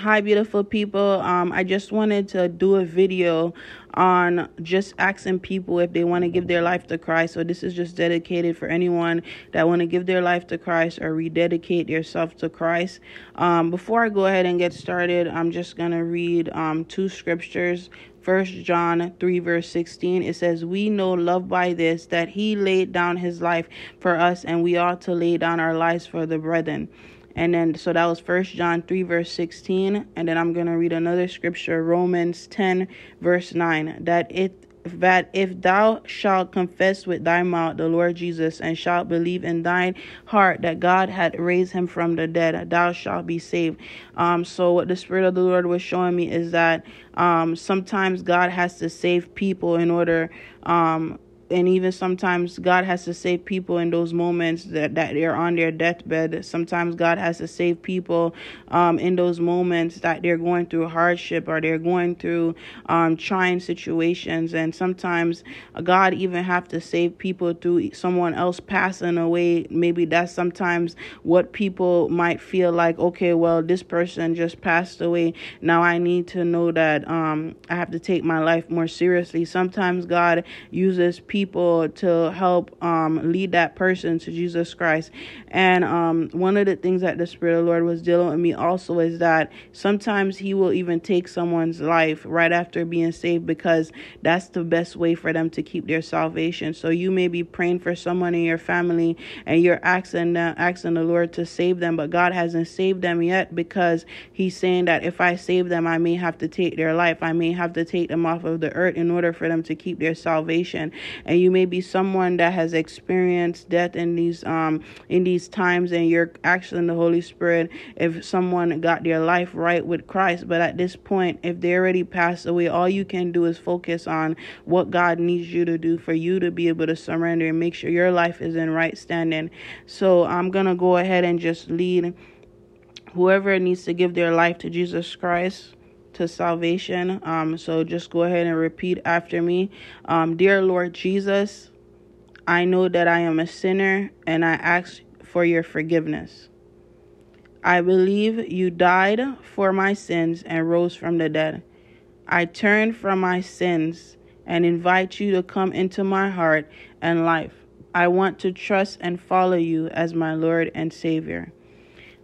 Hi, beautiful people. Um, I just wanted to do a video on just asking people if they want to give their life to Christ. So this is just dedicated for anyone that want to give their life to Christ or rededicate yourself to Christ. Um, before I go ahead and get started, I'm just gonna read um, two scriptures. First John 3 verse 16 it says we know love by this that he laid down his life for us and we ought to lay down our lives for the brethren. And then, so that was First John 3, verse 16. And then I'm going to read another scripture, Romans 10, verse 9, that it that if thou shalt confess with thy mouth the Lord Jesus and shalt believe in thine heart that God had raised him from the dead, thou shalt be saved. Um, so what the Spirit of the Lord was showing me is that um, sometimes God has to save people in order um, and even sometimes God has to save people in those moments that, that they're on their deathbed. Sometimes God has to save people um, in those moments that they're going through hardship or they're going through um, trying situations. And sometimes God even have to save people through someone else passing away. Maybe that's sometimes what people might feel like, okay, well, this person just passed away. Now I need to know that um, I have to take my life more seriously. Sometimes God uses people people to help um, lead that person to Jesus Christ. And um, one of the things that the Spirit of the Lord was dealing with me also is that sometimes He will even take someone's life right after being saved because that's the best way for them to keep their salvation. So you may be praying for someone in your family and you're asking, uh, asking the Lord to save them, but God hasn't saved them yet because He's saying that if I save them, I may have to take their life. I may have to take them off of the earth in order for them to keep their salvation and you may be someone that has experienced death in these um in these times and you're actually in the Holy Spirit if someone got their life right with Christ. But at this point if they already passed away all you can do is focus on what God needs you to do for you to be able to surrender and make sure your life is in right standing. So I'm to go ahead and just lead whoever needs to give their life to Jesus Christ to salvation. Um, so just go ahead and repeat after me. Um, Dear Lord Jesus, I know that I am a sinner and I ask for your forgiveness. I believe you died for my sins and rose from the dead. I turn from my sins and invite you to come into my heart and life. I want to trust and follow you as my Lord and Savior.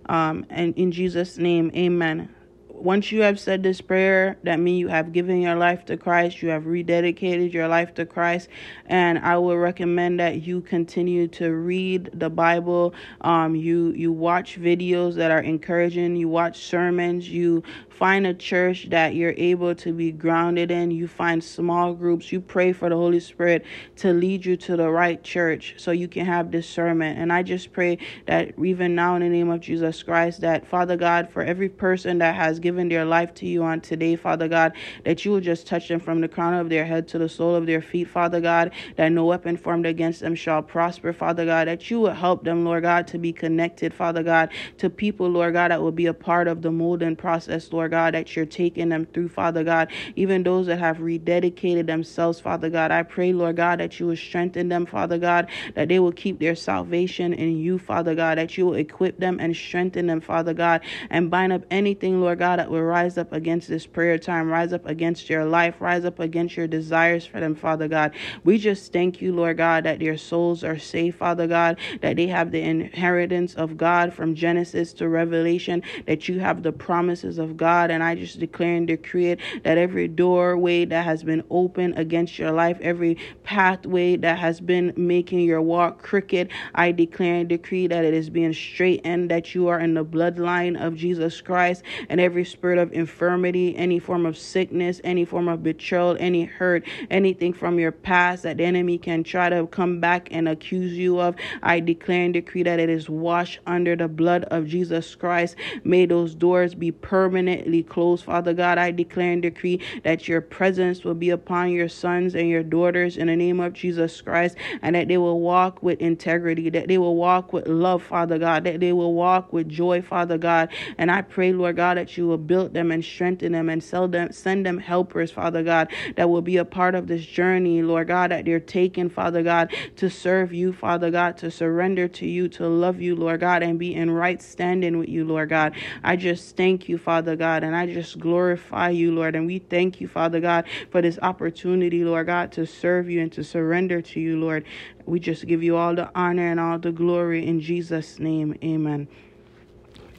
Um, and in Jesus' name, amen once you have said this prayer, that means you have given your life to Christ, you have rededicated your life to Christ, and I would recommend that you continue to read the Bible. Um, you you watch videos that are encouraging, you watch sermons, you find a church that you're able to be grounded in, you find small groups, you pray for the Holy Spirit to lead you to the right church so you can have discernment. And I just pray that even now in the name of Jesus Christ, that Father God, for every person that has given their life to you on today, Father God, that you will just touch them from the crown of their head to the sole of their feet, Father God, that no weapon formed against them shall prosper, Father God, that you will help them, Lord God, to be connected, Father God, to people, Lord God, that will be a part of the molding process, Lord God, that you're taking them through, Father God, even those that have rededicated themselves, Father God. I pray, Lord God, that you will strengthen them, Father God, that they will keep their salvation in you, Father God, that you will equip them and strengthen them, Father God, and bind up anything, Lord God, that will rise up against this prayer time, rise up against your life, rise up against your desires for them, Father God. We just thank you, Lord God, that their souls are safe, Father God, that they have the inheritance of God from Genesis to Revelation, that you have the promises of God. And I just declare and decree it that every doorway that has been open against your life, every pathway that has been making your walk crooked, I declare and decree that it is being straightened, that you are in the bloodline of Jesus Christ, and every spirit of infirmity, any form of sickness, any form of betrayal, any hurt, anything from your past that the enemy can try to come back and accuse you of. I declare and decree that it is washed under the blood of Jesus Christ. May those doors be permanently closed, Father God. I declare and decree that your presence will be upon your sons and your daughters in the name of Jesus Christ, and that they will walk with integrity, that they will walk with love, Father God, that they will walk with joy, Father God. And I pray, Lord God, that you will will build them and strengthen them and sell them, send them helpers, Father God, that will be a part of this journey, Lord God, that they're taking, Father God, to serve you, Father God, to surrender to you, to love you, Lord God, and be in right standing with you, Lord God. I just thank you, Father God, and I just glorify you, Lord. And we thank you, Father God, for this opportunity, Lord God, to serve you and to surrender to you, Lord. We just give you all the honor and all the glory in Jesus' name. Amen.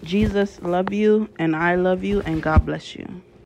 Jesus love you and I love you and God bless you.